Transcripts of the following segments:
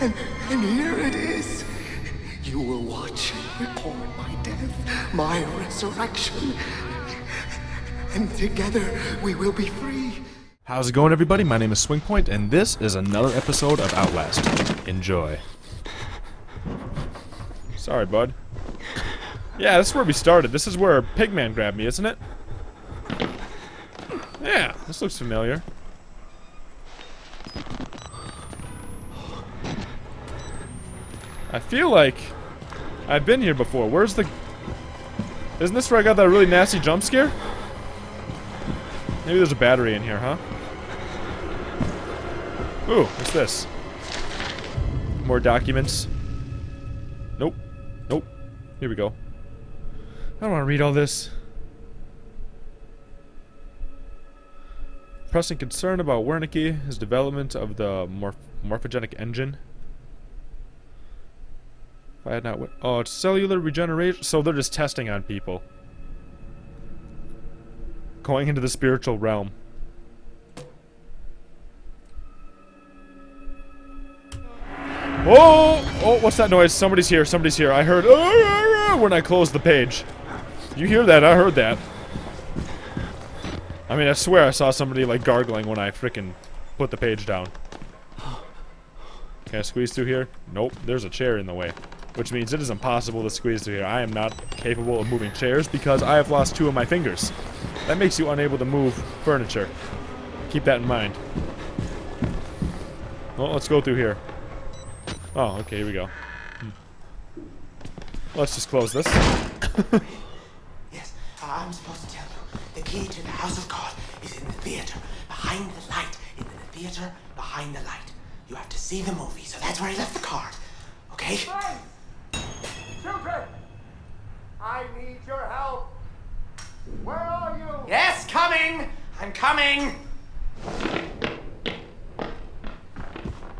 And, and here it is. You will watch and record my death, my resurrection. And together we will be free. How's it going, everybody? My name is SwingPoynt, and this is another episode of Outlast. Enjoy. Sorry, bud. Yeah, this is where we started. This is where Pigman grabbed me, isn't it? Yeah, this looks familiar. I feel like I've been here before. Where's the... Isn't this where I got that really nasty jump scare? Maybe there's a battery in here, huh? Ooh, what's this? More documents. Nope. Nope. Here we go. I don't want to read all this. Pressing concern about Wernicke, his development of the morph morphogenic engine. I had not... Oh, it's cellular regeneration. So they're just testing on people. Going into the spiritual realm. Oh! Oh, what's that noise? Somebody's here. Somebody's here. I heard uh, when I closed the page. You hear that? I heard that. I mean, I swear I saw somebody like gargling when I freaking put the page down. Can I squeeze through here? Nope. There's a chair in the way. Which means it is impossible to squeeze through here. I am not capable of moving chairs because I have lost two of my fingers. That makes you unable to move furniture. Keep that in mind. Well, let's go through here. Oh, okay, here we go. Hmm. Let's just close this. Yes, I'm supposed to tell you. The key to the house of God is in the theater, behind the light. In the theater, behind the light. You have to see the movie, so that's where I left the card. Okay? Hey! Children! I need your help! Where are you? Yes, coming! I'm coming!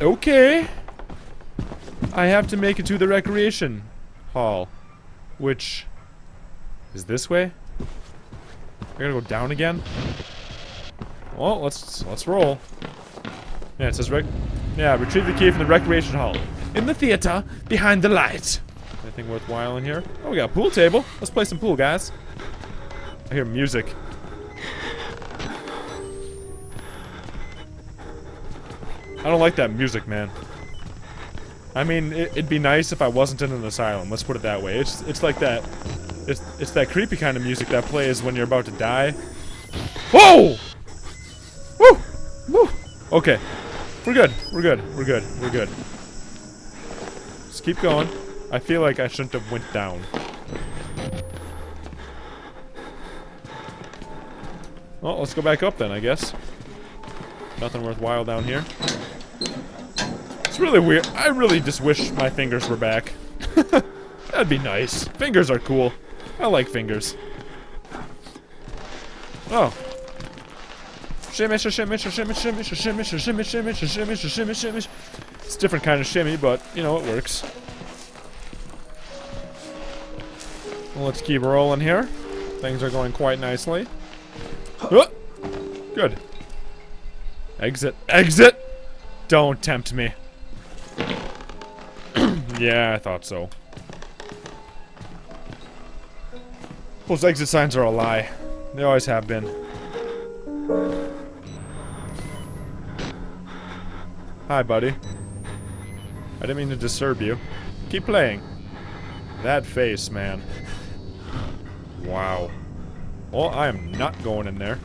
Okay. I have to make it to the recreation hall. Which is this way? I gotta go down again? Well, let's let's roll. Yeah, it says rec Yeah, retrieve the key from the recreation hall. In the theater, behind the light. Anything worthwhile in here? Oh, we got a pool table. Let's play some pool, guys. I hear music. I don't like that music, man. I mean, it, would be nice if I wasn't in an asylum. Let's put it that way. It's it's like that. It's it's that creepy kind of music that plays when you're about to die. Whoa! Woo! Woo! Okay, we're good. We're good. We're good. We're good. Just keep going. I feel like I shouldn't have went down. Well, let's go back up then, I guess. Nothing worthwhile down here. It's really weird. I really just wish my fingers were back. That'd be nice. Fingers are cool. I like fingers. Oh. Shimmy, shimmy, shimmy, shimmy, shimmy, shimmy, shimmy, shimmy, shimmy, shimmy, shimmy. It's a different kind of shimmy, but, you know, it works. Let's keep rolling here. Things are going quite nicely. Oh, good. Exit. Exit! Don't tempt me. yeah, I thought so. Those exit signs are a lie. They always have been. Hi, buddy. I didn't mean to disturb you. Keep playing. That face, man. Wow. Well, I am not going in there.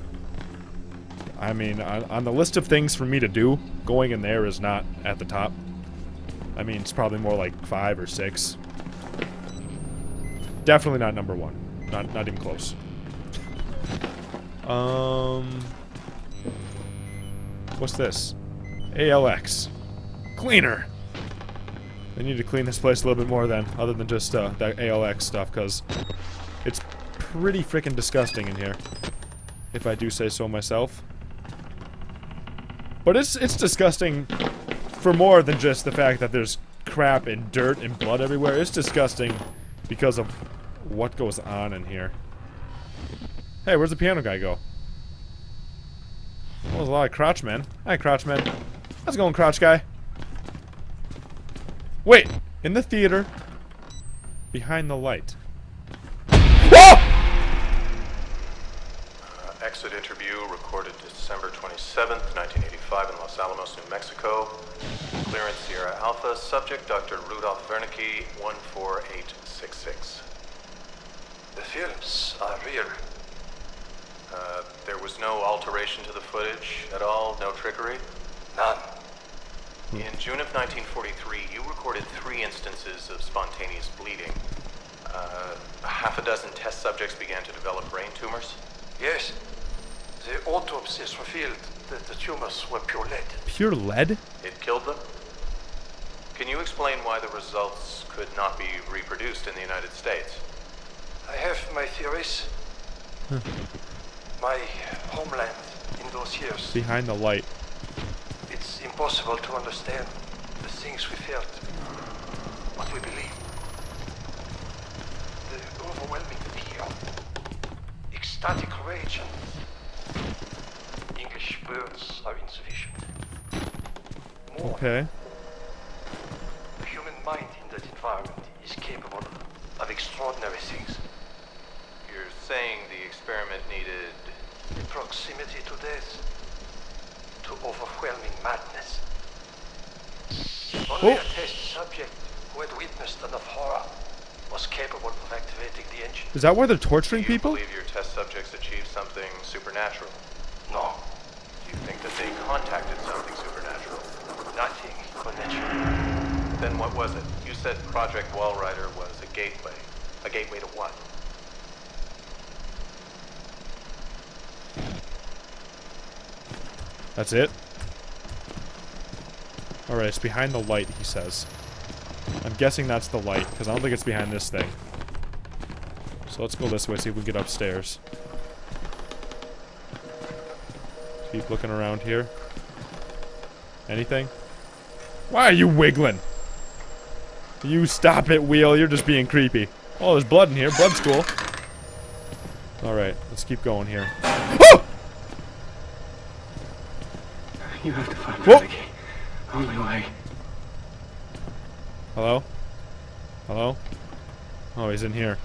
I mean, on, on, the list of things for me to do, going in there is not at the top. I mean, it's probably more like five or six. Definitely not number one. Not, not even close. Um... What's this? ALX. Cleaner! I need to clean this place a little bit more then, other than just uh, that ALX stuff, because pretty freaking disgusting in here. If I do say so myself. But it's it's disgusting for more than just the fact that there's crap and dirt and blood everywhere. It's disgusting because of what goes on in here. Hey, where's the piano guy go? Well, there's a lot of crotch men. Hi, crotch men. How's it going, crotch guy? Wait! In the theater. Behind the light. 7th, 1985 in Los Alamos, New Mexico. Clearance Sierra Alpha. Subject Dr. Rudolf Wernicke, 14866. The films are real. Uh, there was no alteration to the footage at all, no trickery? None. Hmm. In June of 1943, you recorded three instances of spontaneous bleeding. Uh, half a dozen test subjects began to develop brain tumors? Yes. The autopsies revealed that the tumors were pure lead. Pure lead? It killed them? Can you explain why the results could not be reproduced in the United States? I have my theories. my homeland in those years. Behind the light. It's impossible to understand the things we felt, what we believed. The overwhelming fear, ecstatic rage, and English words are insufficient. More, Okay. the human mind in that environment is capable of extraordinary things. You're saying the experiment needed. The proximity to death, to overwhelming madness. Only Oh. a test subject who had witnessed enough horror was capable of activating the engine. Is that why they're Do torturing you people? believe your test subjects achieved something supernatural? No, Do you think that they contacted something supernatural? nothing conventional. Then what was it? You said Project Walrider was a gateway. A gateway to what? That's it? Alright, it's behind the light, he says. I'm guessing that's the light, because I don't think it's behind this thing. So let's go this way, see if we can get upstairs. Keep looking around here. Anything? Why are you wiggling? You stop it, Wheel. You're just being creepy. Oh, there's blood in here. Blood's cool. Alright, let's keep going here. Oh! You have to find Whoa. Ricky. Only way. Hello? Hello? Oh, he's in here.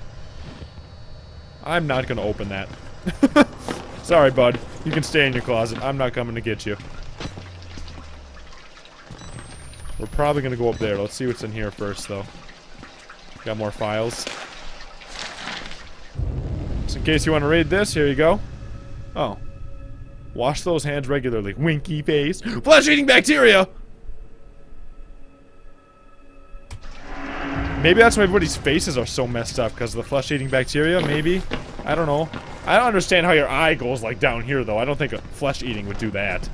I'm not gonna open that. Sorry, bud. You can stay in your closet. I'm not coming to get you. We're probably gonna go up there. Let's see what's in here first, though. Got more files. Just in case you want to read this, here you go. Oh. Wash those hands regularly. Winky face. Flesh-eating bacteria! Maybe that's why everybody's faces are so messed up because of the flesh-eating bacteria. Maybe I don't know. I don't understand how your eye goes like down here though. I don't think a flesh-eating would do that.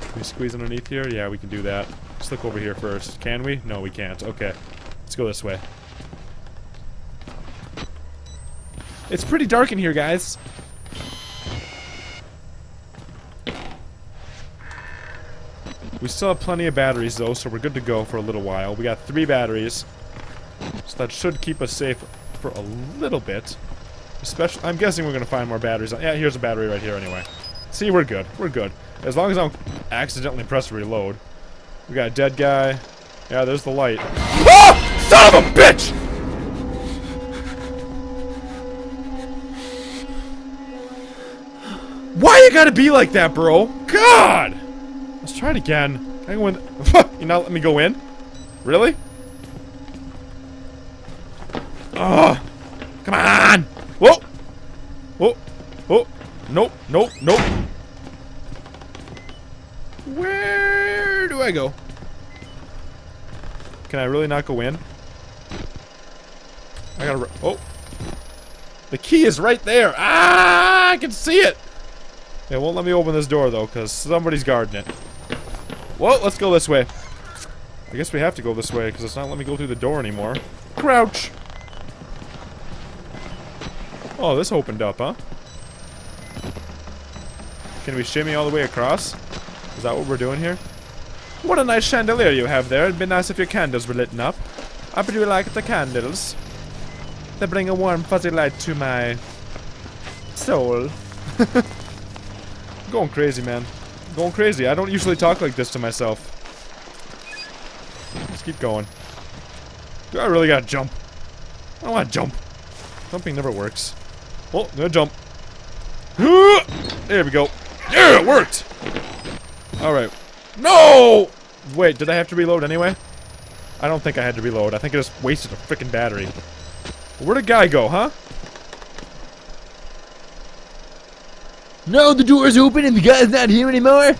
Can we squeeze underneath here? Yeah, we can do that. Let's look over here first. Can we? No, we can't. Okay, let's go this way. It's pretty dark in here, guys. We still have plenty of batteries though, so we're good to go for a little while. We got three batteries. That should keep us safe for a little bit. Especially, I'm guessing we're gonna find more batteries. Yeah, here's a battery right here anyway. See, we're good. We're good. As long as I don't accidentally press reload. We got a dead guy. Yeah, there's the light. Ah! Son of a bitch! Why you gotta be like that, bro? God! Let's try it again. Can I go in? you not let me go in? Really? Ugh! Come on! Whoa! Whoa! Whoa! Nope! Nope! Nope! Where do I go? Can I really not go in? I gotta. Oh! The key is right there. Ah! I can see it. It won't let me open this door though, because somebody's guarding it. Well, let's go this way. I guess we have to go this way, because it's not letting me go through the door anymore. Crouch! Oh, this opened up, huh? Can we shimmy all the way across? Is that what we're doing here? What a nice chandelier you have there. It'd be nice if your candles were lit up. I do like the candles. They bring a warm, fuzzy light to my soul. going crazy, man. Going crazy. I don't usually talk like this to myself. Let's keep going. Do I really gotta jump? I don't wanna jump. Jumping never works. Oh, gonna jump. There we go. Yeah, it worked! Alright. No! Wait, did I have to reload anyway? I don't think I had to reload. I think I just wasted a freaking battery. Where'd the guy go, huh? No, the door's open and the guy's not here anymore.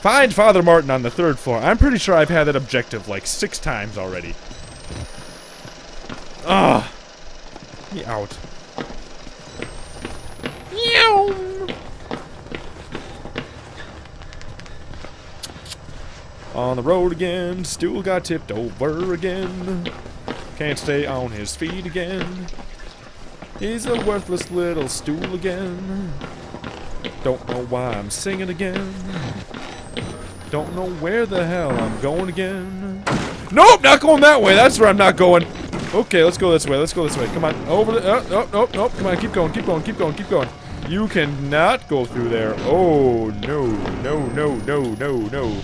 Find Father Martin on the third floor. I'm pretty sure I've had that objective like six times already. Ugh. Get me out. On the road again, stool got tipped over again. Can't stay on his feet again. He's a worthless little stool again. Don't know why I'm singing again. Don't know where the hell I'm going again. Nope, not going that way. That's where I'm not going. Okay, let's go this way. Let's go this way. Come on. Over the. Oh, oh, oh, oh. Come on. Keep going. Keep going. Keep going. Keep going. You cannot go through there. Oh, no. No, no, no, no, no.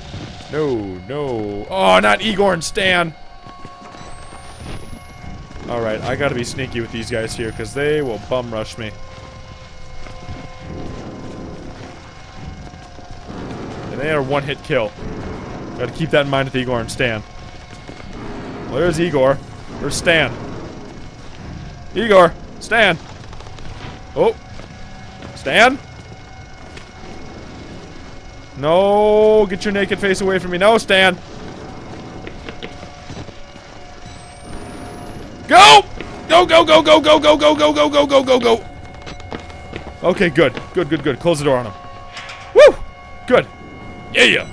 No, no. Oh, not Igor and Stan. Alright, I gotta be sneaky with these guys here, because they will bum rush me. And they are one hit kill. Gotta keep that in mind with Igor and Stan. Well, there's Igor. There's Stan? Igor! Stan! Oh! Stan? No! Get your naked face away from me. No, Stan! Go! Go, go, go, go, go, go, go, go, go, go, go, go, go! Okay, good. Good, good, good. Close the door on him. Woo! Good. Yeah, yeah.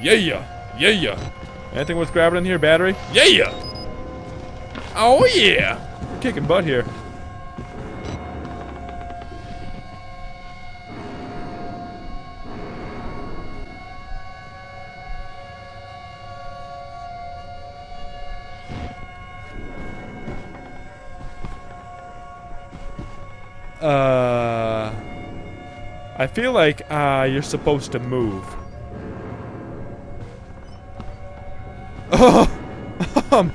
Yeah, yeah. Yeah, yeah. Anything worth grabbing in here? Battery? Yeah, yeah. Oh, yeah. We're kicking butt here. Feel like uh, you're supposed to move. Oh, um,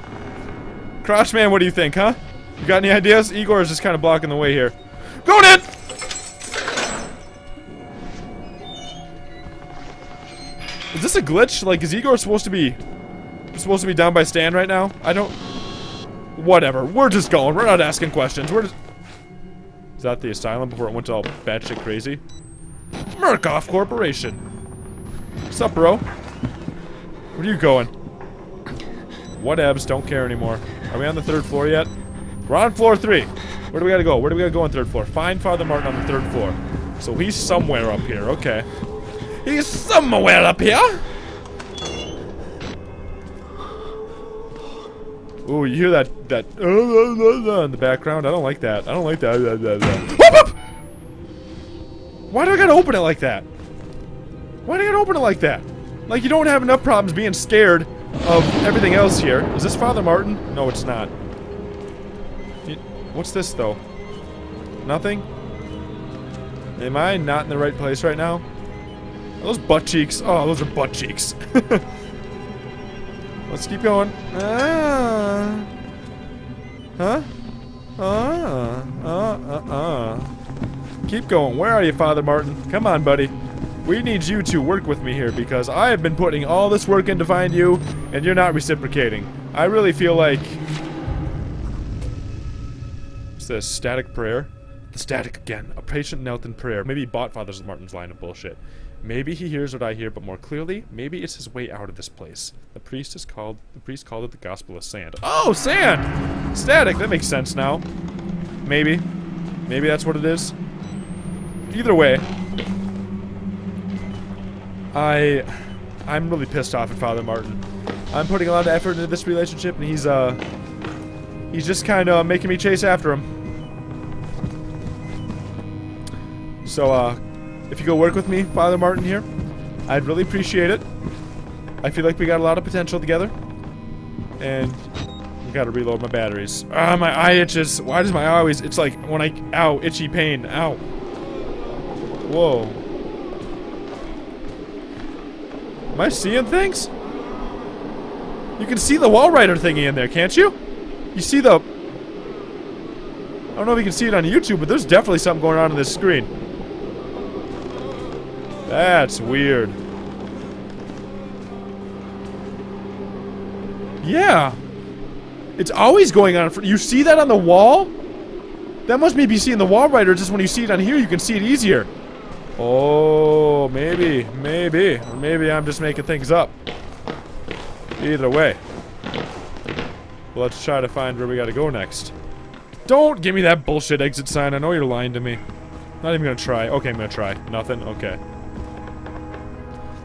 Crotchman, what do you think, huh? You got any ideas? Igor is just kind of blocking the way here. Going in! Is this a glitch? Like, is Igor supposed to be supposed to be down by Stan right now? I don't. Whatever. We're just going. We're not asking questions. We're just. Is that the asylum before it went all batshit crazy? Murkoff Corporation. What's up, bro? Where are you going? Whatevs, don't care anymore. Are we on the third floor yet? We're on floor three. Where do we gotta go? Where do we gotta go on third floor? Find Father Martin on the third floor. So he's somewhere up here, okay. He's somewhere up here! Ooh, you hear that, that, uh, in the background? I don't like that. I don't like that. Why do I gotta open it like that? Why do I gotta open it like that? Like you don't have enough problems being scared of everything else here. Is this Father Martin? No, it's not. What's this, though? Nothing? Am I not in the right place right now? Are those butt cheeks? Oh, those are butt cheeks. Let's keep going. Ah. Huh? Ah. Uh, uh, uh. Keep going. Where are you, Father Martin? Come on, buddy. We need you to work with me here because I have been putting all this work in to find you, and you're not reciprocating. I really feel like... What's this? Static prayer? The static again. A patient knelt in prayer. Maybe he bought Father Martin's line of bullshit. Maybe he hears what I hear, but more clearly, maybe it's his way out of this place. The priest is called the priest called it the gospel of sand. Oh, sand! Static, that makes sense now. Maybe. Maybe that's what it is. Either way, I I'm really pissed off at Father Martin. I'm putting a lot of effort into this relationship and he's uh he's just kind of making me chase after him. So uh if you go work with me, Father Martin here, I'd really appreciate it. I feel like we got a lot of potential together. And I gotta reload my batteries. Ah, my eye itches. Why does my eye always... It's like when I... Ow, itchy pain. Ow. Whoa. Am I seeing things? You can see the Walrider thingy in there, can't you? You see the... I don't know if you can see it on YouTube, but there's definitely something going on in this screen. That's weird. Yeah. It's always going on. You see that on the wall? That must maybe seeing the Walrider. Just when you see it on here, you can see it easier. Oh, maybe, maybe, maybe I'm just making things up. Either way. Let's try to find where we gotta go next. Don't give me that bullshit exit sign. I know you're lying to me. Not even gonna try. Okay, I'm gonna try. Nothing? Okay.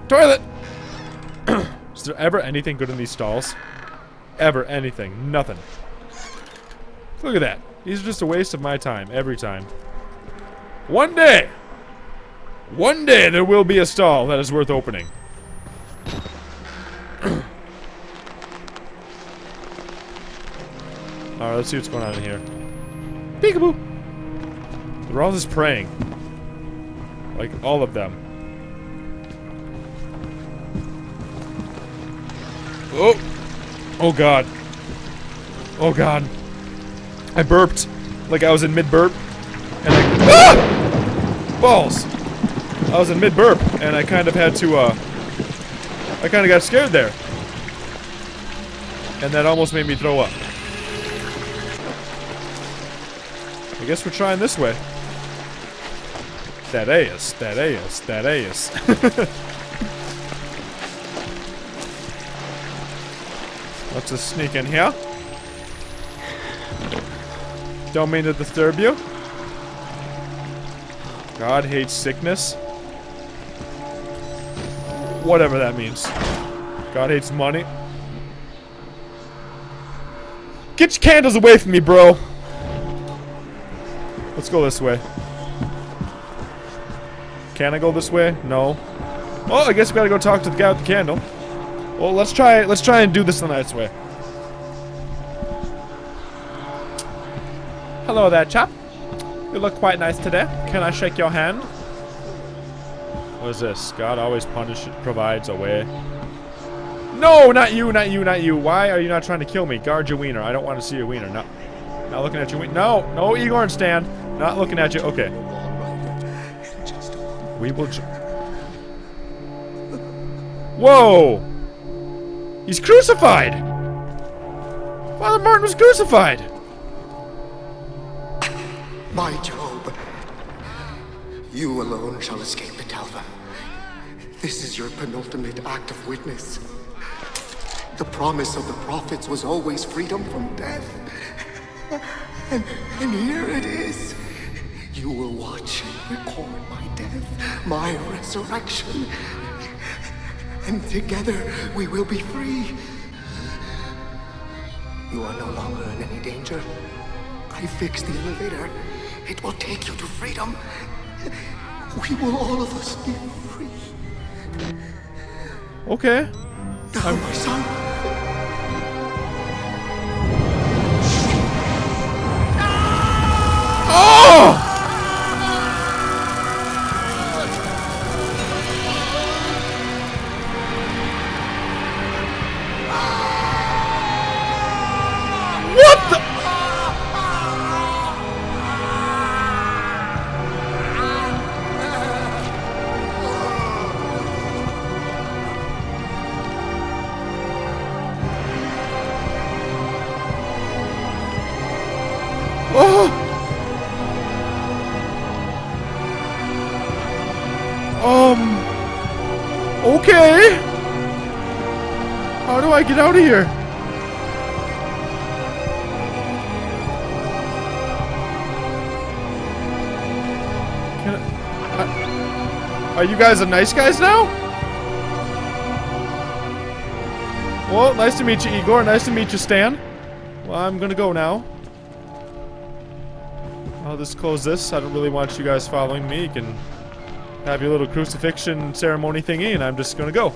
Toilet! Is there ever anything good in these stalls? Ever anything. Nothing. Look at that. These are just a waste of my time. Every time. One day! One day there will be a stall that is worth opening. Alright, let's see what's going on in here. Peekaboo! They're all just praying. Like, all of them. Oh! Oh god. Oh god. I burped. Like I was in mid-burp. And I... Ah! Balls! I was in mid-burp, and I kind of had to, uh... I kind of got scared there. And that almost made me throw up. I guess we're trying this way. That is, that that. Let's just sneak in here. Don't mean to disturb you. God hates sickness. Whatever that means. God hates money. Get your candles away from me, bro. Let's go this way. Can I go this way? No. Oh, I guess we gotta go talk to the guy with the candle. Well, let's try. Let's try and do this the nice way. Hello there, chap. You look quite nice today. Can I shake your hand? What is this? God always punishes, provides a way. No, not you, not you, not you. Why are you not trying to kill me? Guard your wiener. I don't want to see your wiener. No, not looking at your wiener. No, no, Igor and Stan. Not looking at you. Okay. We will. Whoa! He's crucified! Father Martin was crucified! My Job, you alone shall escape Betalva. This is your penultimate act of witness. The promise of the prophets was always freedom from death. And, and here it is. You will watch and record my death, my resurrection. And together we will be free. You are no longer in any danger. I fixed the elevator. It will take you to freedom. We will all of us be. Okay. Now, my son. I get out of here? I, I- are you guys the nice guys now? Well, nice to meet you, Igor. Nice to meet you, Stan. Well, I'm gonna go now. I'll just close this. I don't really want you guys following me. You can have your little crucifixion ceremony thingy, and I'm just gonna go.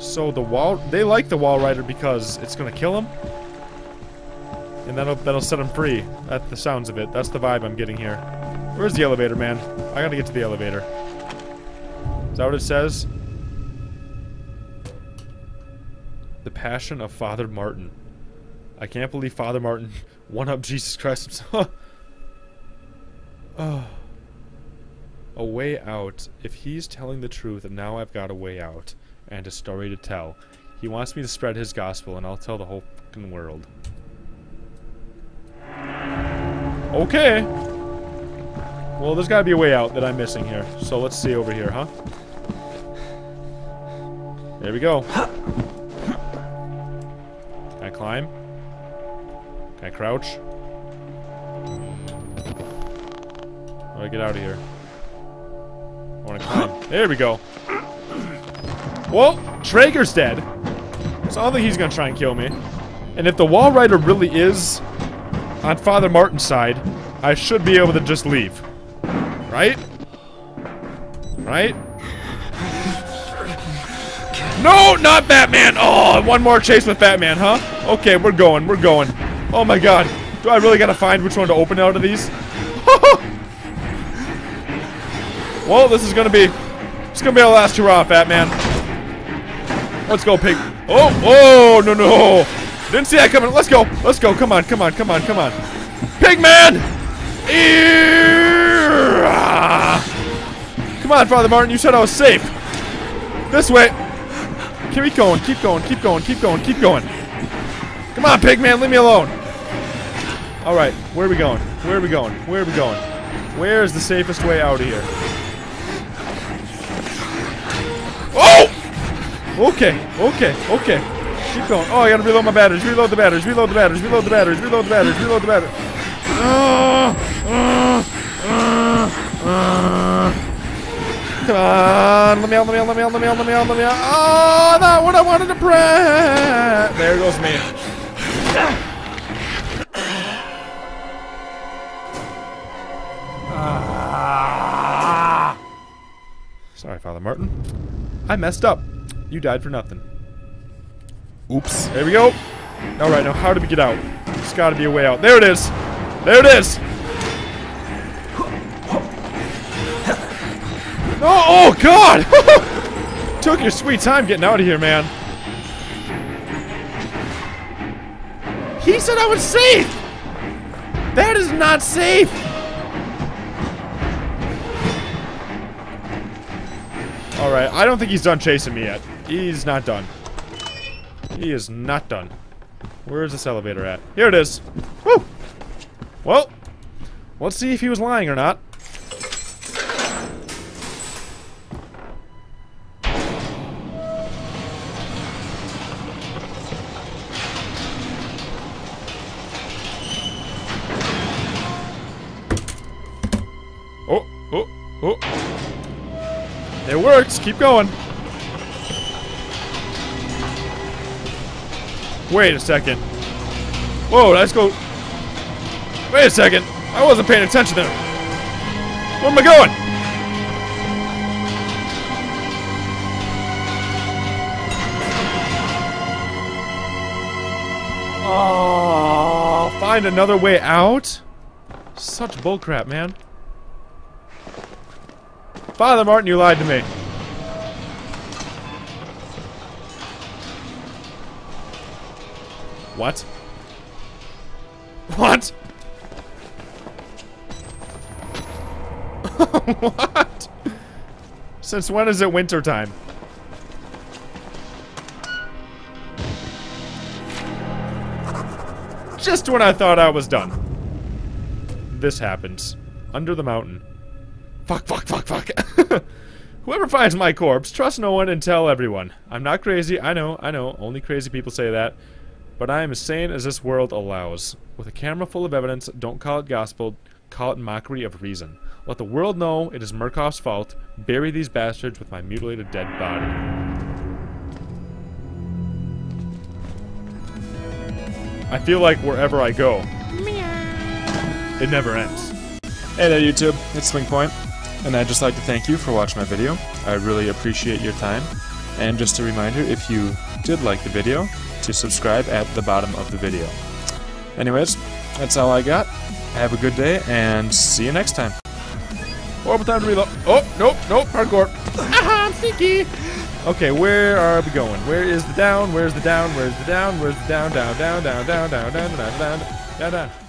So the wall, they like the Walrider because it's gonna kill him, and that'll that'll set him free. At the sounds of it, that's the vibe I'm getting here. Where's the elevator, man? I gotta get to the elevator. Is that what it says? The Passion of Father Martin. I can't believe Father Martin one up Jesus Christ oh. A way out. If he's telling the truth, and now I've got a way out and a story to tell. He wants me to spread his gospel, and I'll tell the whole fucking world. Okay. Well, there's gotta be a way out that I'm missing here. So let's see over here, huh? There we go. Can I climb? Can I crouch? How do I get out of here? I wanna climb. There we go. Well, Trager's dead. So I don't think he's gonna try and kill me. And if the Walrider really is on Father Martin's side, I should be able to just leave. Right? Right? No, not Batman! Oh, one more chase with Batman, huh? Okay, we're going, we're going. Oh my god. Do I really gotta find which one to open out of these? well, this is gonna be... It's gonna be our last hurrah, Batman. Let's go, pig. Oh, oh, no, no. Didn't see that coming. Let's go. Let's go. Come on, come on, come on, come on. Pigman! Come on, Father Martin. You said I was safe. This way. Keep going, keep going, keep going, keep going, keep going. Come on, Pigman. Leave me alone. All right. Where are we going? Where are we going? Where are we going? Where is the safest way out of here? Oh! Okay, okay, okay. Keep going. Oh, I gotta reload my batteries. Reload the batteries. Reload the batteries. Reload the batteries. Reload the batteries. Reload the batteries. Uh, uh, uh, Come on. Let me out, let me out, let me out, let me out, let me out, let me out. Oh, not what I wanted to press. There goes me. Ah. Sorry, Father Martin. I messed up. You died for nothing. Oops. There we go. Alright, now how do we get out? There's gotta be a way out. There it is! There it is! Oh, oh God! Took your sweet time getting out of here, man. He said I was safe! That is not safe! Alright, I don't think he's done chasing me yet. He's not done. He is not done. Where is this elevator at? Here it is. Woo! Well, let's see if he was lying or not. Keep going. Wait a second. Whoa, let's go. Wait a second. I wasn't paying attention there. Where am I going? Oh, find another way out? Such bullcrap, man. Father Martin, you lied to me. What? What? what? Since when is it winter time? Just when I thought I was done. This happens. Under the mountain. Fuck, fuck, fuck, fuck. Whoever finds my corpse, trust no one and tell everyone. I'm not crazy, I know, I know, only crazy people say that. But I am as sane as this world allows. With a camera full of evidence, don't call it gospel, call it mockery of reason. Let the world know it is Murkoff's fault. Bury these bastards with my mutilated dead body. I feel like wherever I go, it never ends. Hey there YouTube, it's SwingPoynt, and I'd just like to thank you for watching my video. I really appreciate your time. And just a reminder, if you did like the video, to subscribe at the bottom of the video. Anyways, that's all I got. Have a good day, and see you next time. Orbital time to reload. Oh, nope, nope, hardcore. Aha, I'm sneaky. Okay, where are we going? Where is the down? Where's the down? Where's the down? Where's the down? Down, down, down, down, down, down, down, down, down, down, down.